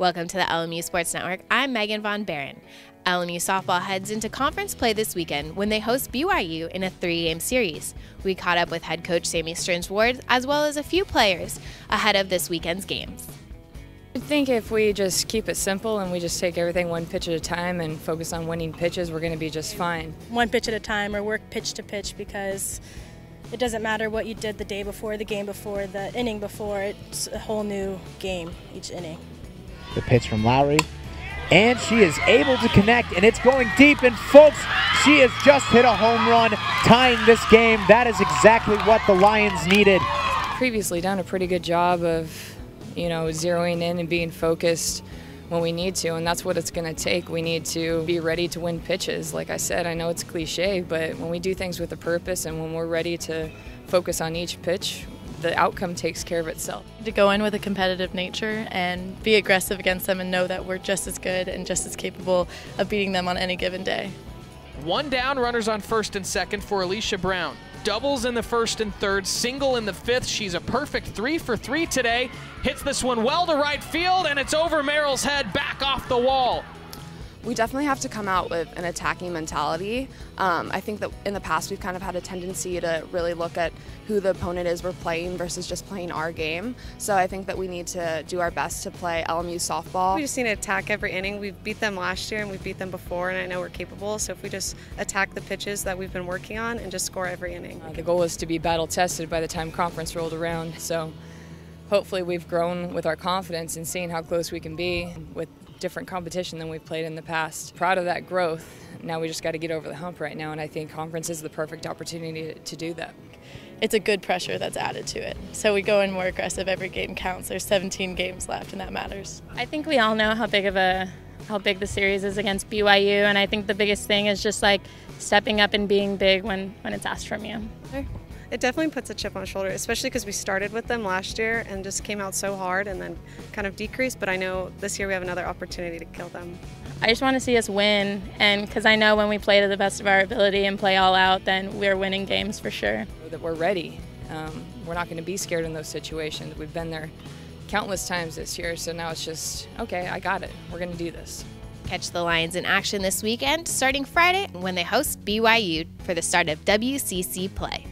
Welcome to the LMU Sports Network. I'm Megan Von Barron. LMU softball heads into conference play this weekend when they host BYU in a three game series. We caught up with head coach Sami Strinz-Ward as well as a few players ahead of this weekend's games. I think if we just keep it simple and we just take everything one pitch at a time and focus on winning pitches, we're going to be just fine. One pitch at a time or work pitch to pitch because it doesn't matter what you did the day before, the game before, the inning before. It's a whole new game each inning. The pitch from Lowry. And she is able to connect, and it's going deep. And folks, she has just hit a home run, tying this game. That is exactly what the Lions needed. Previously done a pretty good job of, you know, zeroing in and being focused when we need to, and that's what it's going to take. We need to be ready to win pitches. Like I said, I know it's cliche, but when we do things with a purpose and when we're ready to focus on each pitch, the outcome takes care of itself. To go in with a competitive nature and be aggressive against them and know that we're just as good and just as capable of beating them on any given day. One down, runners on first and second for Alicia Brown doubles in the first and third, single in the fifth. She's a perfect three for three today. Hits this one well to right field, and it's over Merrill's head, back off the wall we definitely have to come out with an attacking mentality. Um, I think that in the past we've kind of had a tendency to really look at who the opponent is we're playing versus just playing our game. So I think that we need to do our best to play LMU softball. We just need to attack every inning. We beat them last year and we beat them before, and I know we're capable. So if we just attack the pitches that we've been working on and just score every inning. Uh, the goal is to be battle tested by the time conference rolled around. So hopefully we've grown with our confidence in seeing how close we can be with different competition than we've played in the past. Proud of that growth. Now we just got to get over the hump right now, and I think conference is the perfect opportunity to, do that. It's a good pressure that's added to it. So we go in more aggressive. Every game counts. There's 17 games left, and that matters. I think we all know how big of a how big the series is against BYU, and I think the biggest thing is just like stepping up and being big when when it's asked from you. Sure it definitely puts a chip on the shoulder, especially because we started with them last year and just came out so hard and then kind of decreased. But I know this year we have another opportunity to kill them. I just want to see us win, and because I know when we play to the best of our ability and play all out, then we're winning games for sure. That we're ready. Um, we're not going to be scared in those situations. We've been there countless times this year, so now it's just okay. I got it. We're going to do this. Catch the Lions in action this weekend, starting Friday when they host BYU for the start of WCC play.